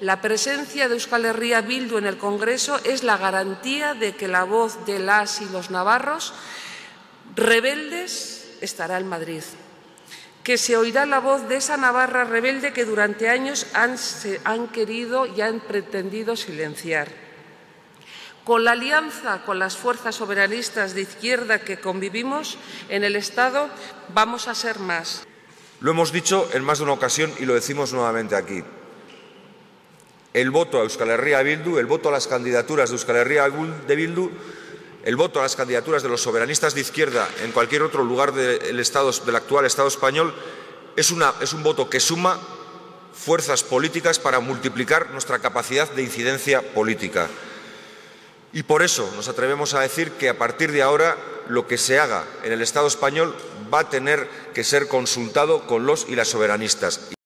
La presencia de Euskal Herria Bildu en el Congreso es la garantía de que la voz de las y los navarros rebeldes estará en Madrid que se oirá la voz de esa Navarra rebelde que durante años han, se, han querido y han pretendido silenciar. Con la alianza con las fuerzas soberanistas de izquierda que convivimos en el Estado, vamos a ser más. Lo hemos dicho en más de una ocasión y lo decimos nuevamente aquí. El voto a Euskal Herria Bildu, el voto a las candidaturas de Euskal Herria de Bildu, el voto a las candidaturas de los soberanistas de izquierda en cualquier otro lugar del, Estado, del actual Estado español es, un voto que suma fuerzas políticas para multiplicar nuestra capacidad de incidencia política. Y por eso nos atrevemos a decir que a partir de ahora lo que se haga en el Estado español va a tener que ser consultado con los y las soberanistas.